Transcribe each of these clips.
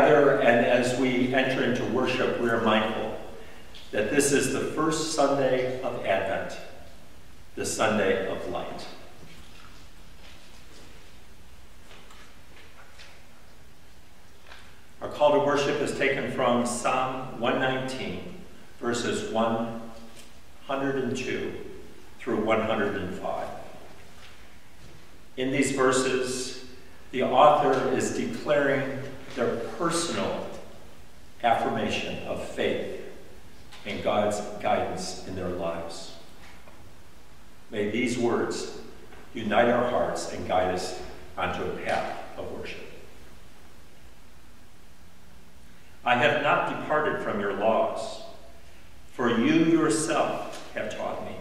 gather and as we enter into worship, we are mindful that this is the first Sunday of Advent, the Sunday of light. Our call to worship is taken from Psalm 119, verses 102 through 105. In these verses, the author is declaring their personal affirmation of faith and God's guidance in their lives. May these words unite our hearts and guide us onto a path of worship. I have not departed from your laws, for you yourself have taught me.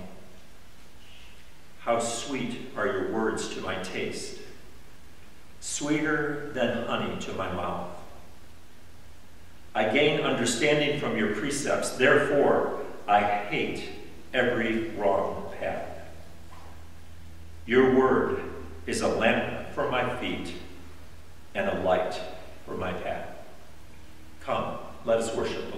How sweet are your words to my taste, sweeter than honey to my mouth. I gain understanding from your precepts, therefore I hate every wrong path. Your word is a lamp for my feet and a light for my path. Come, let us worship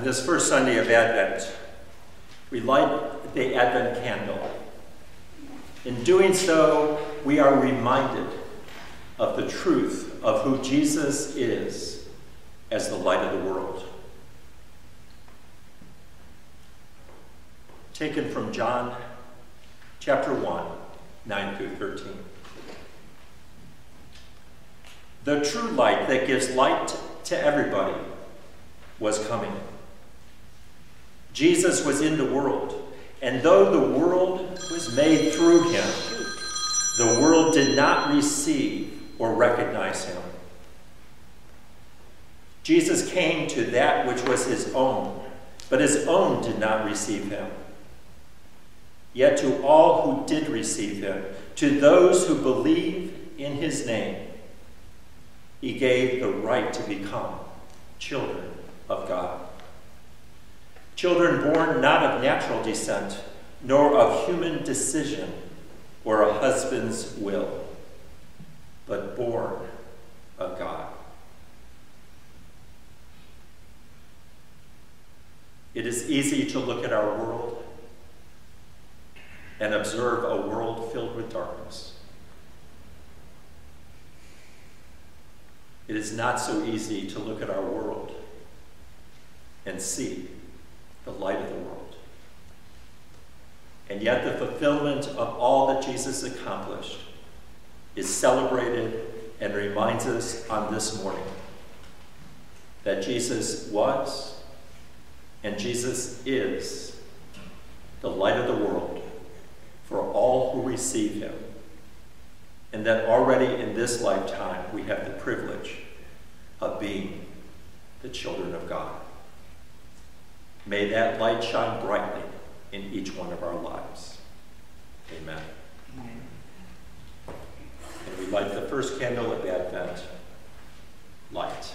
On this first Sunday of Advent, we light the Advent candle. In doing so, we are reminded of the truth of who Jesus is as the light of the world. Taken from John chapter 1, 9 through 13. The true light that gives light to everybody was coming. Jesus was in the world, and though the world was made through him, the world did not receive or recognize him. Jesus came to that which was his own, but his own did not receive him. Yet to all who did receive him, to those who believe in his name, he gave the right to become children of God. Children born not of natural descent, nor of human decision or a husband's will, but born of God. It is easy to look at our world and observe a world filled with darkness. It is not so easy to look at our world and see the light of the world. And yet, the fulfillment of all that Jesus accomplished is celebrated and reminds us on this morning that Jesus was and Jesus is the light of the world for all who receive him. And that already in this lifetime we have the privilege of being the children of God. May that light shine brightly in each one of our lives. Amen. Amen. And we light the first candle of the Advent, light.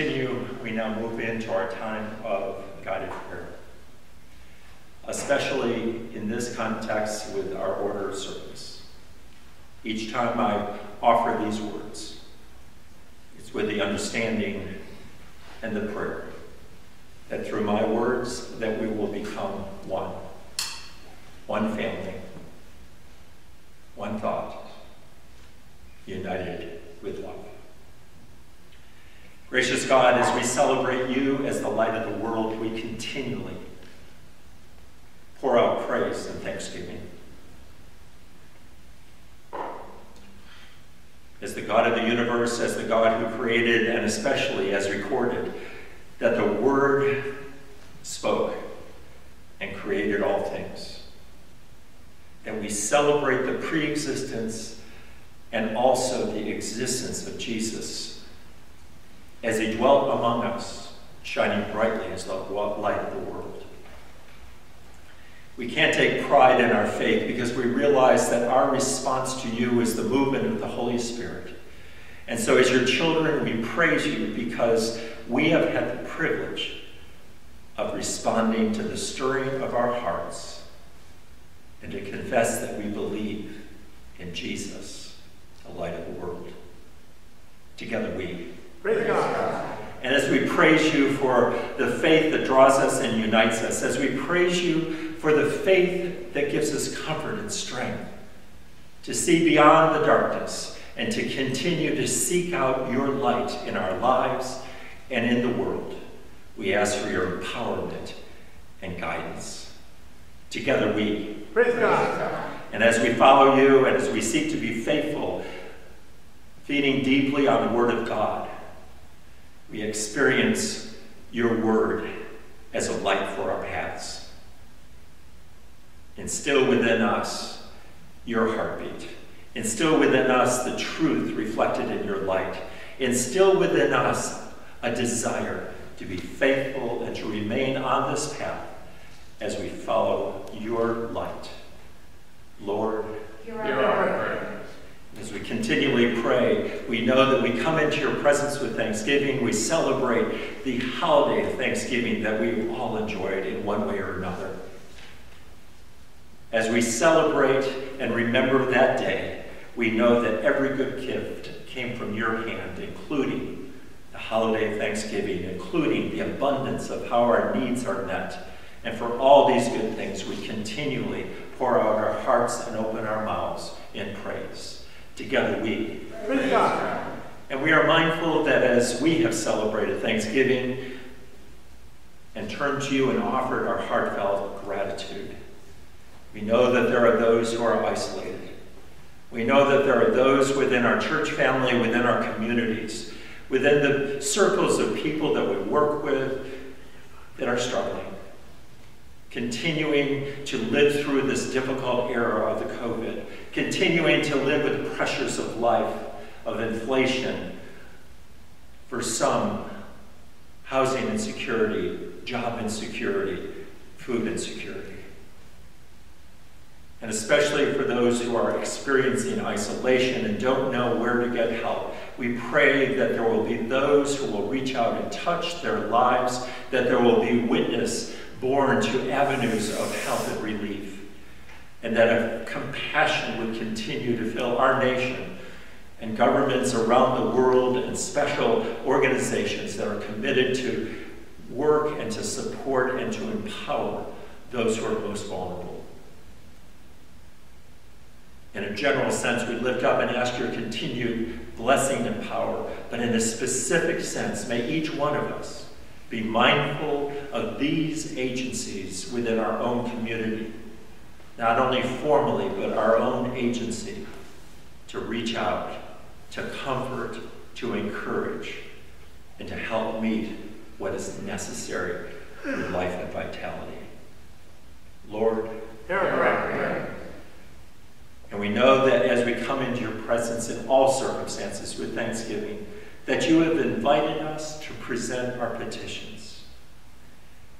Continue, we now move into our time of guided prayer, especially in this context with our order of service. Each time I offer these words, it's with the understanding and the prayer that through my words that we will become one, one family, one thought, united with love. Gracious God, as we celebrate you as the light of the world, we continually pour out praise and thanksgiving. As the God of the universe, as the God who created, and especially as recorded, that the Word spoke and created all things. That we celebrate the pre existence and also the existence of Jesus as he dwelt among us, shining brightly as the light of the world. We can't take pride in our faith because we realize that our response to you is the movement of the Holy Spirit. And so, as your children, we praise you because we have had the privilege of responding to the stirring of our hearts and to confess that we believe in Jesus, the light of the world. Together we Praise God. And as we praise you for the faith that draws us and unites us, as we praise you for the faith that gives us comfort and strength to see beyond the darkness and to continue to seek out your light in our lives and in the world, we ask for your empowerment and guidance. Together we praise God. And as we follow you and as we seek to be faithful, feeding deeply on the Word of God, we experience your word as a light for our paths. Instill within us your heartbeat. Instill within us the truth reflected in your light. Instill within us a desire to be faithful and to remain on this path as we follow your light. Lord, Hear our prayer. As we continually pray, we know that we come into your presence with thanksgiving. We celebrate the holiday of Thanksgiving that we've all enjoyed in one way or another. As we celebrate and remember that day, we know that every good gift came from your hand, including the holiday of Thanksgiving, including the abundance of how our needs are met. And for all these good things, we continually pour out our hearts and open our mouths in praise. Together we. Praise God. And we are mindful that as we have celebrated Thanksgiving and turned to you and offered our heartfelt gratitude, We know that there are those who are isolated. We know that there are those within our church family, within our communities, within the circles of people that we work with that are struggling, continuing to live through this difficult era of the COVID, continuing to live with the pressures of life, of inflation, for some, housing insecurity, job insecurity, food insecurity. And especially for those who are experiencing isolation and don't know where to get help, we pray that there will be those who will reach out and touch their lives, that there will be witness born to avenues of help and relief, and that a compassion would continue to fill our nation and governments around the world and special organizations that are committed to work and to support and to empower those who are most vulnerable. In a general sense, we lift up and ask your continued blessing and power, but in a specific sense, may each one of us be mindful of these agencies within our own community, not only formally, but our own agency to reach out, to comfort, to encourage, and to help meet what is necessary for life and vitality. Lord, and we know that as we come into your presence in all circumstances with thanksgiving, that you have invited us to present our petitions.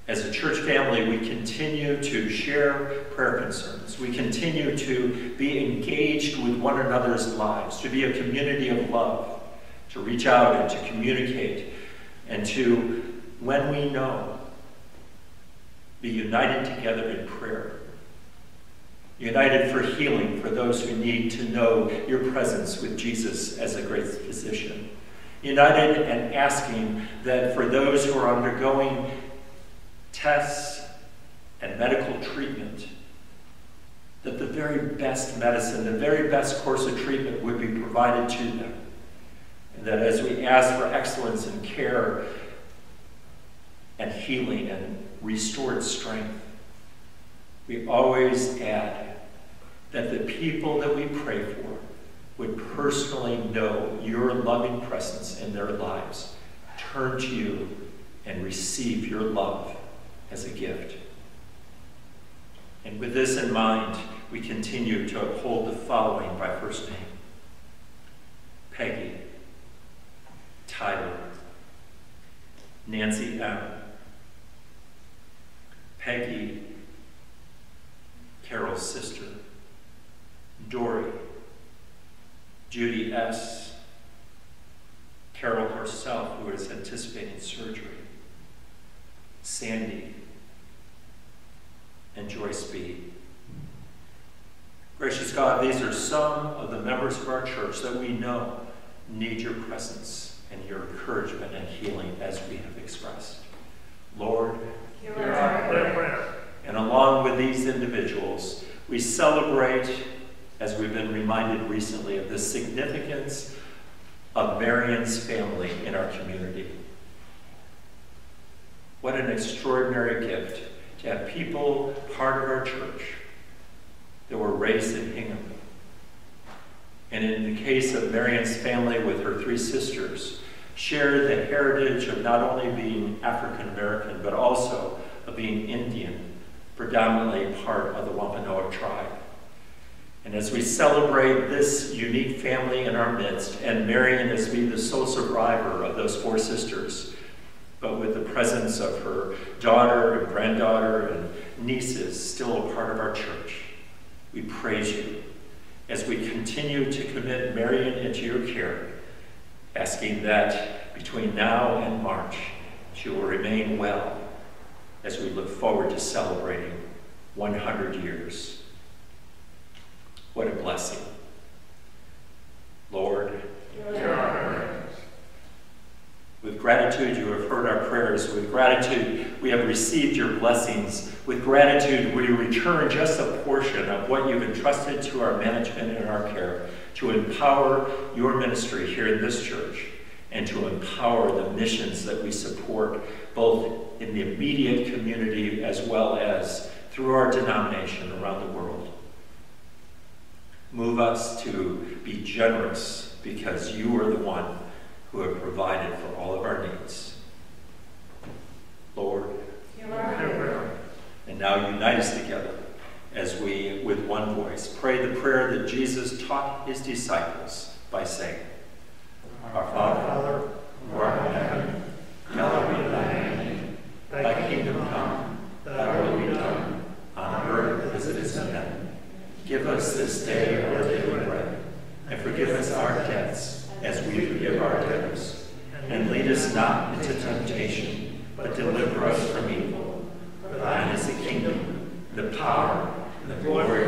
As a church family, we continue to share prayer concerns. We continue to be engaged with one another's lives, to be a community of love, to reach out and to communicate, and to when we know, be united together in prayer. United for healing for those who need to know your presence with Jesus as a great physician. United and asking that for those who are undergoing tests and medical treatment, that the very best medicine, the very best course of treatment would be provided to them. And that as we ask for excellence in care and healing and restored strength. We always add that the people that we pray for would personally know your loving presence in their lives, turn to you, and receive your love as a gift. And with this in mind, we continue to uphold the following by first name. Peggy, Tyler, Nancy M., Peggy, Carol's sister, Dory, Judy S., Carol herself, who is anticipating surgery, Sandy, and Joyce B. Gracious God, these are some of the members of our church that we know need your presence and your encouragement and healing as we have expressed. Lord, and along with these individuals, we celebrate, as we've been reminded recently, of the significance of Marion's family in our community. What an extraordinary gift to have people part of our church that were raised in Hingham. And in the case of Marion's family with her three sisters, shared the heritage of not only being African American, but also of being Indian, predominantly part of the Wampanoag tribe. And as we celebrate this unique family in our midst, and Marion as being the sole survivor of those four sisters, but with the presence of her daughter and granddaughter and nieces still a part of our church, we praise you as we continue to commit Marion into your care, asking that between now and March, she will remain well as we look forward to celebrating 100 years. What a blessing. Lord, with gratitude, you have heard our prayers. With gratitude, we have received your blessings. With gratitude, we return just a portion of what you've entrusted to our management and our care to empower your ministry here in this church and to empower the missions that we support both in the immediate community as well as through our denomination around the world. Move us to be generous because you are the one who have provided for all of our needs. Lord, and now unite us together as we, with one voice, pray the prayer that Jesus taught his disciples by saying, Our Father, us this day our daily bread, and forgive us our debts, as we forgive our debtors. And lead us not into temptation, but deliver us from evil. For thine is the kingdom, the power, and the glory